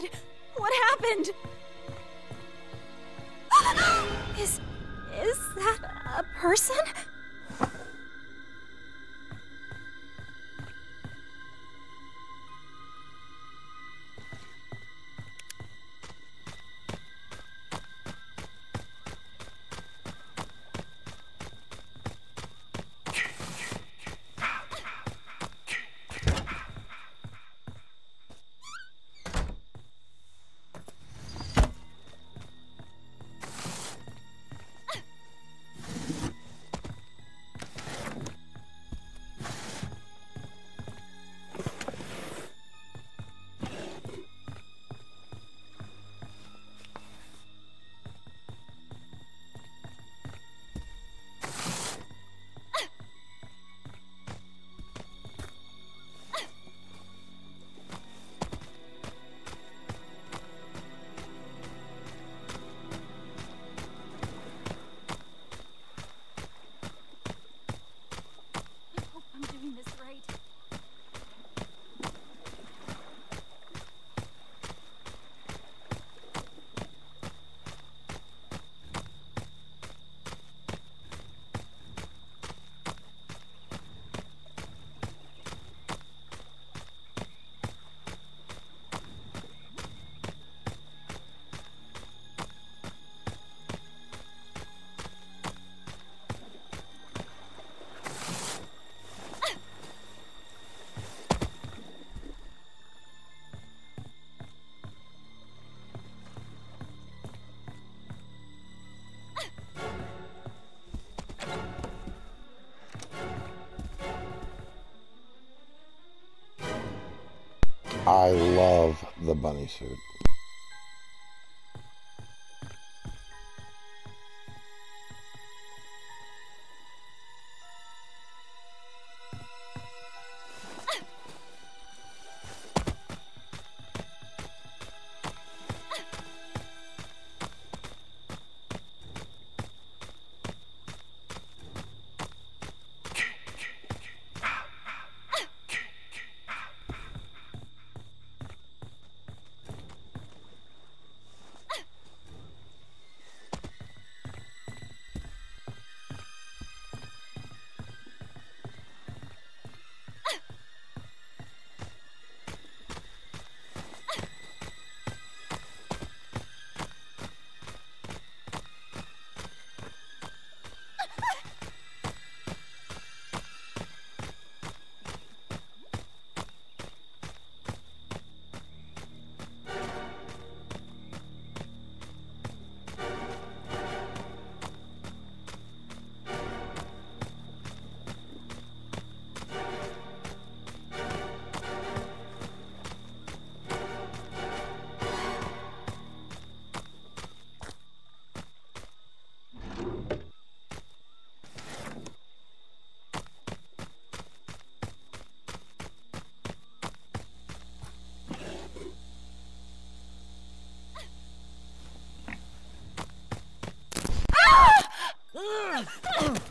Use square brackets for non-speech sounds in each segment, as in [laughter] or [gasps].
God! What happened? [gasps] Is... is that a person? I love the bunny suit. Uh, uh.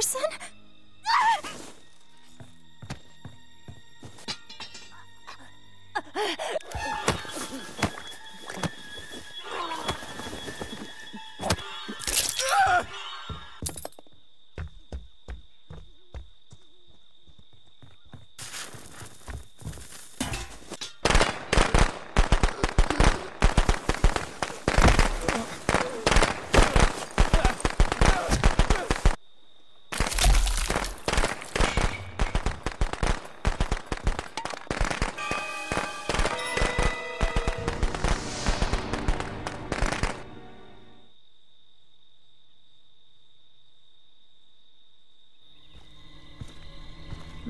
Person?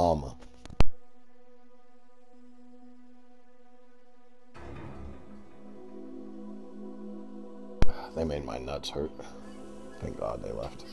mama. They made my nuts hurt. Thank God they left.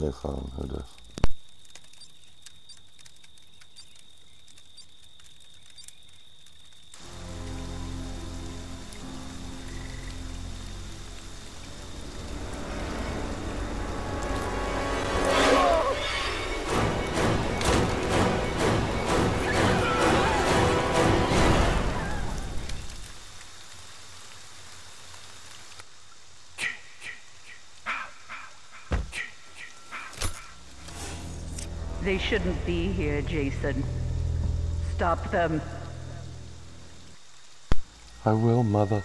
New phone, who does? They shouldn't be here, Jason. Stop them. I will, Mother.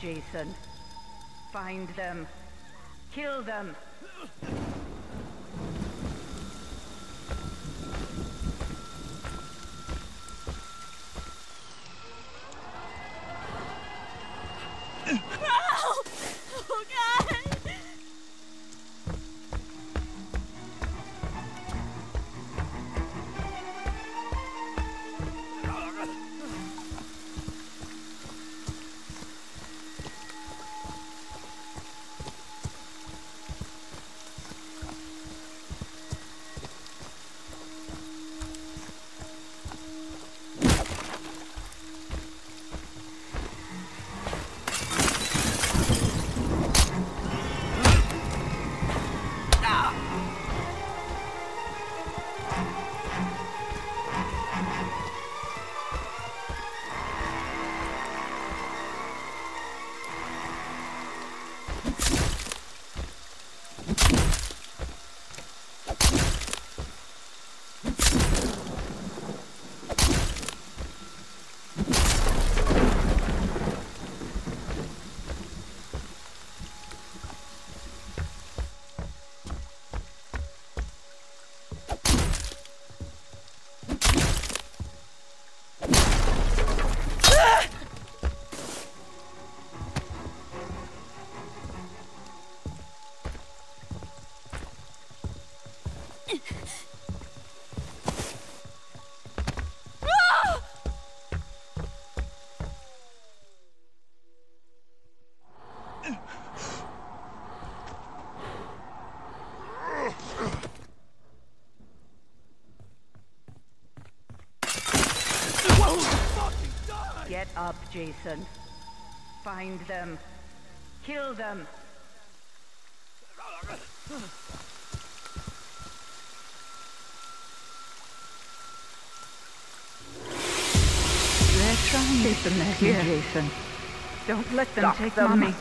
Jason. Find them. Kill them. Up, Jason. Find them. Kill them. They're trying them there, here. Jason. Don't let them Stop take them. Mommy.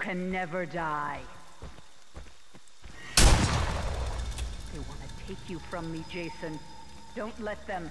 Can never die. They want to take you from me, Jason. Don't let them.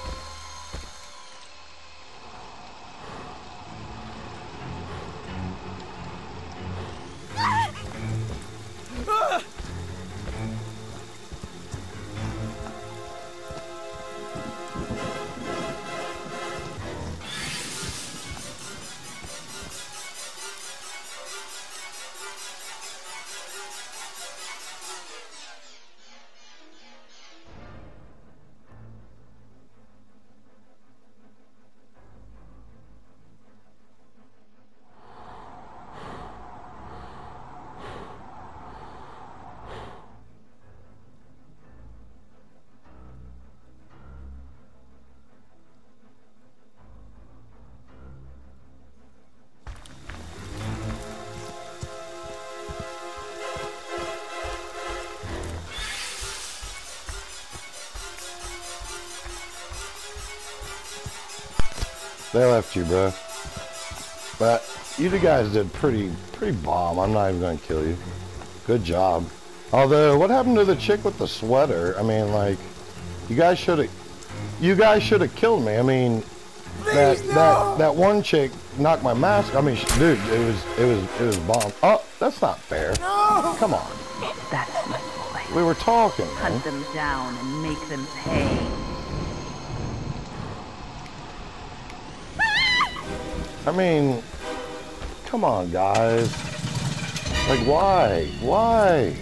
They left you, bro. But you two guys did pretty, pretty bomb. I'm not even gonna kill you. Good job. Although, what happened to the chick with the sweater? I mean, like, you guys should have, you guys should have killed me. I mean, that that that one chick knocked my mask. I mean, sh- dude, it was it was it was bomb. Oh, that's not fair. Come on, That's my boy. we were talking, man. Them down and make them pay. I mean, come on, guys. Like, why? Why?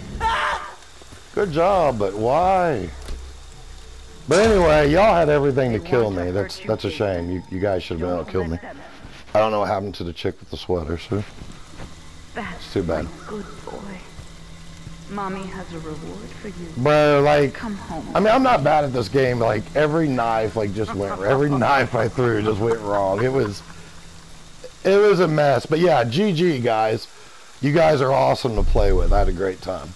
Good job, but why? But anyway, y'all had everything to kill me. That's that's a shame. You you guys should have been able to kill me. I don't know what happened to the chick with the sweater, so That's too bad. good boy. Mommy has a reward for you. bro, like Come home. I mean, I'm not bad at this game. Like every knife, like just went. Every [laughs] knife I threw just went wrong. It was, it was a mess. But yeah, GG guys. You guys are awesome to play with. I had a great time.